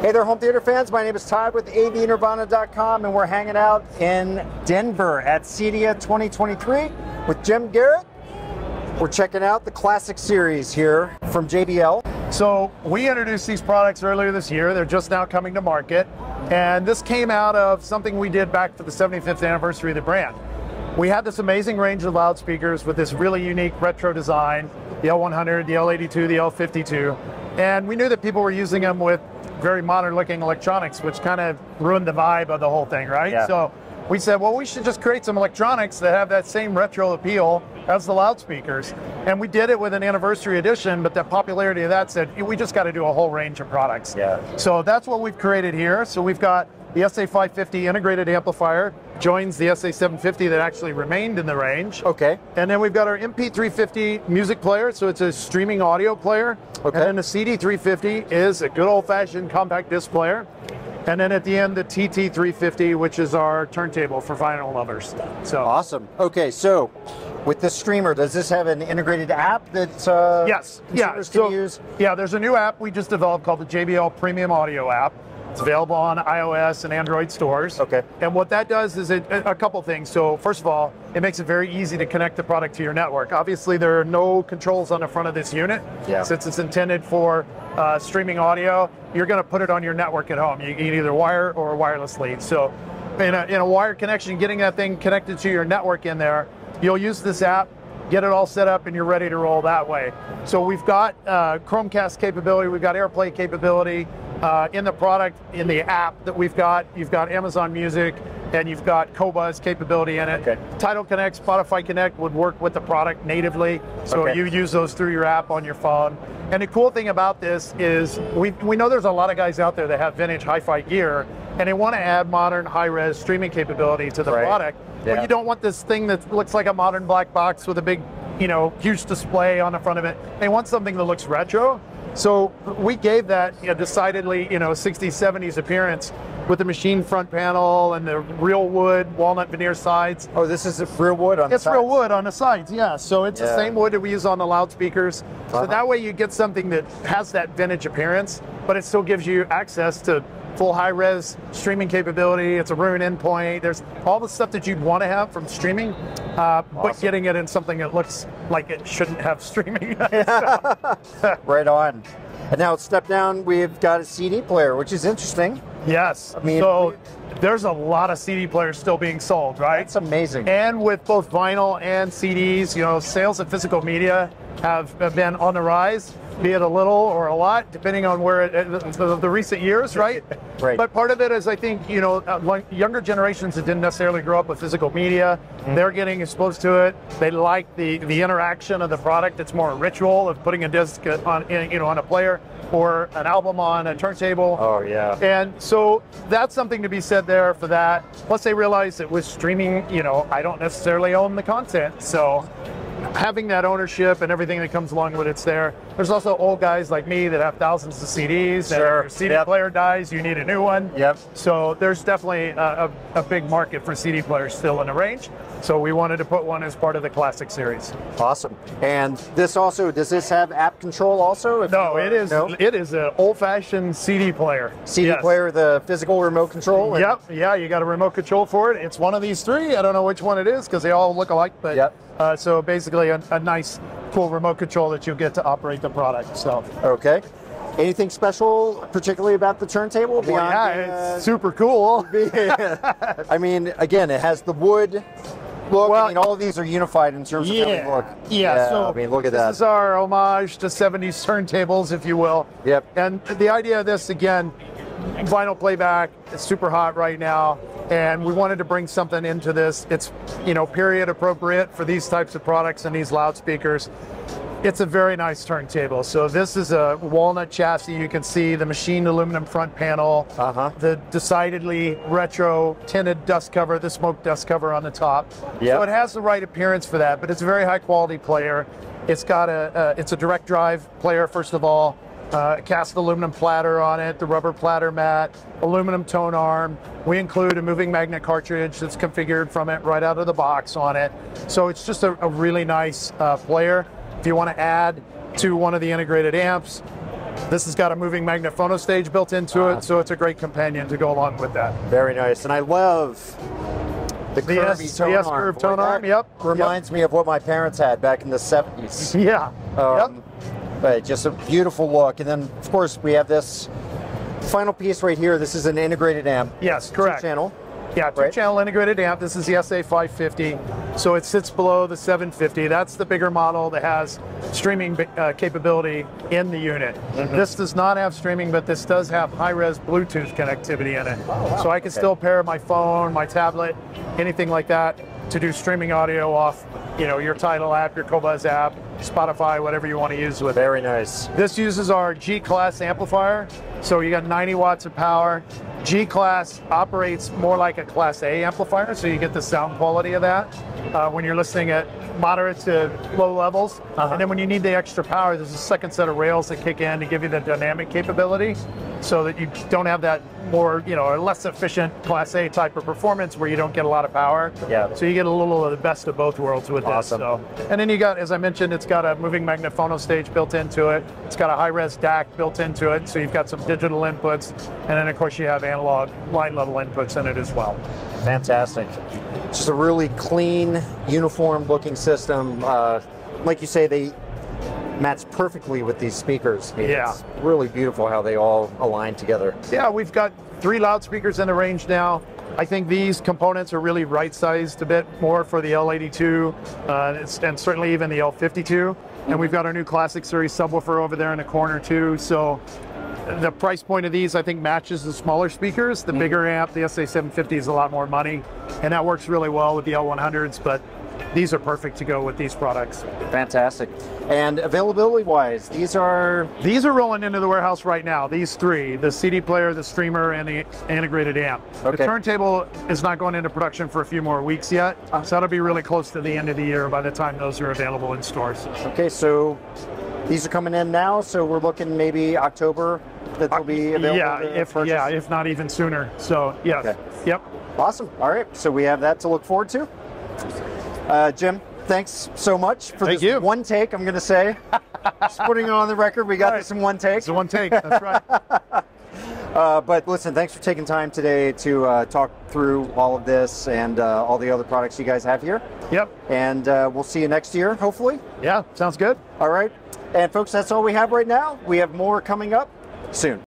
Hey there, home theater fans. My name is Todd with AVNirvana.com, and we're hanging out in Denver at CEDIA 2023 with Jim Garrett. We're checking out the classic series here from JBL. So we introduced these products earlier this year. They're just now coming to market. And this came out of something we did back for the 75th anniversary of the brand. We had this amazing range of loudspeakers with this really unique retro design, the L100, the L82, the L52. And we knew that people were using them with very modern looking electronics, which kind of ruined the vibe of the whole thing, right? Yeah. So we said, well, we should just create some electronics that have that same retro appeal as the loudspeakers. And we did it with an anniversary edition, but the popularity of that said, we just got to do a whole range of products. Yeah. So that's what we've created here. So we've got the SA550 integrated amplifier, joins the SA750 that actually remained in the range. Okay. And then we've got our MP350 music player, so it's a streaming audio player. Okay. And then the CD350 is a good old fashioned compact disc player. And then at the end, the TT350, which is our turntable for vinyl lovers. So Awesome. Okay, so with the streamer, does this have an integrated app that uh, Yes. Yeah. consumers So, can use? yeah, there's a new app we just developed called the JBL Premium Audio app. It's available on iOS and Android stores. Okay. And what that does is it, a couple things. So first of all, it makes it very easy to connect the product to your network. Obviously, there are no controls on the front of this unit. Yeah. Since it's intended for uh, streaming audio, you're going to put it on your network at home. You can either wire or wirelessly. So in a, in a wire connection, getting that thing connected to your network in there, you'll use this app get it all set up and you're ready to roll that way. So we've got uh, Chromecast capability, we've got AirPlay capability uh, in the product, in the app that we've got. You've got Amazon Music and you've got Qobuz capability in it. Okay. Tidal Connect, Spotify Connect would work with the product natively. So Okay. you use those through your app on your phone. And the cool thing about this is we, we know there's a lot of guys out there that have vintage hi-fi gear and they want to add modern high-res streaming capability to the Right. product. Yeah. But you don't want this thing that looks like a modern black box with a big, you know, huge display on the front of it. They want something that looks retro. So we gave that you know, decidedly, you know, 60s, 70s appearance with the machine front panel and the real wood walnut veneer sides. Oh, this is real wood on the It's real wood on the sides, yeah. So it's Yeah. the same wood that we use on the loudspeakers. Uh-huh. So that way you get something that has that vintage appearance, but it still gives you access to full high res streaming capability. It's a Roon endpoint. There's all the stuff that you'd want to have from streaming, uh, but getting it in something that looks like it shouldn't have streaming. Right on. And now step down, we've got a CD player, which is interesting. Yes. mean- so there's a lot of CD players still being sold, right? It's amazing. And with both vinyl and CDs, you know, sales of physical media have, been on the rise, be it a little or a lot, depending on where it, the, the recent years, right? Right. But part of it is, I think, you know, uh, younger generations that didn't necessarily grow up with physical media, Mm-hmm. they're getting exposed to it. They like the the interaction of the product. It's more a ritual of putting a disc on, you know, on a player or an album on a turntable. Oh, yeah. And so that's something to be said there for that. Plus, they realize that with streaming, you know, I don't necessarily own the content. So having that ownership and everything that comes along with it's there. There's also old guys like me that have thousands of CDs. And Sure. if your CD Yep. player dies, you need a new one. Yep. So there's definitely a, a, a big market for CD players still in the range. So we wanted to put one as part of the classic series. Awesome. And this also, does this have app control also? No, it is no? it is an old-fashioned CD player. CD Yes. player, the physical remote control? and- Yep, yeah, you got a remote control for it. It's one of these three. I don't know which one it is because they all look alike. But Yep. uh, so basically, a, a nice, cool remote control that you'll get to operate the product. So Okay. Anything special, particularly about the turntable? well, beyond yeah, the, uh, it's super cool. I mean, again, it has the wood look. Well, I mean, all of these are unified in terms of how they look. Yeah, so I mean, look at that. this that. is our homage to 70s turntables, if you will. Yep. And the idea of this, again, vinyl playback, it's super hot right now. And we wanted to bring something into this. It's, you know, period appropriate for these types of products and these loudspeakers. It's a very nice turntable. So this is a walnut chassis. You can see the machined aluminum front panel, Uh-huh. the decidedly retro tinted dust cover, the smoke dust cover on the top. Yep. So it has the right appearance for that, but it's a very high quality player. It's got a, uh, it's a direct drive player first of all. Uh, cast aluminum platter on it, the rubber platter mat, aluminum tone arm. We include a moving magnet cartridge that's configured from it right out of the box on it. So it's just a, a really nice uh, player. If you want to add to one of the integrated amps. This has got a moving magnet phono stage built into it, so it's a great companion to go along with that. Very nice. And I love the The curvy S- tone the S arm. curved Boy, tone arm, yep, Reminds me of what my parents had back in the 70s. Yeah. Um, But just a beautiful look. And then, of course, we have this final piece right here. This is an integrated amp. Yes, correct. Channel. Yeah, two right? channel integrated amp. This is the SA550. So it sits below the 750. That's the bigger model that has streaming uh, capability in the unit. Mm-hmm. This does not have streaming, but this does have high res Bluetooth connectivity in it. wow. So I can Okay. still pair my phone, my tablet, anything like that to do streaming audio off, you know, your Tidal app, your Qobuz app, Spotify, whatever you want to use with it. Very nice. This uses our G class amplifier. So you got 90 watts of power. G class operates more like a class A amplifier, so you get the sound quality of that uh, when you're listening at moderate to low levels. Uh-huh. And then when you need the extra power, there's a second set of rails that kick in to give you the dynamic capability so that you don't have that more, you know, or less efficient class A type of performance where you don't get a lot of power. Yeah. So you get a little of the best of both worlds with Awesome. this. So, and then you got, as I mentioned, it's got a moving magnet phono stage built into it. It's got a high res DAC built into it, so you've got some digital inputs, and then of course you have analog line level inputs in it as well. Fantastic. Just a really clean, uniform looking system. Uh, like you say, they match perfectly with these speakers. I mean, Yeah. It's really beautiful how they all align together. Yeah, we've got three loudspeakers in the range now. I think these components are really right sized a bit more for the L82 uh, and certainly even the L52. And we've got our new Classic Series subwoofer over there in the corner too. So the price point of these I think matches the smaller speakers. The bigger amp, the SA750 is a lot more money, and that works really well with the L100s. But these are perfect to go with these products. Fantastic. And availability wise, these are These are rolling into the warehouse right now. These three: the CD player, the streamer, and the integrated amp. Okay. The turntable is not going into production for a few more weeks yet, Uh. so that'll be really close to the end of the year by the time those are available in stores. okay. So these are coming in now. So we're looking maybe October that they'll be available. yeah, to if purchase? yeah, if not even sooner. So yes, Okay. yep. Awesome. All right. So we have that to look forward to. Uh, Jim, thanks so much for Thank this you. one take. I'm going to say, just putting it on the record, we got All right. this in one take. It's a one take. That's right. Uh, but listen, thanks for taking time today to uh, talk through all of this and uh, all the other products you guys have here. yep. And uh, we'll see you next year, hopefully. Yeah. Sounds good. All right. And folks, that's all we have right now. We have more coming up soon.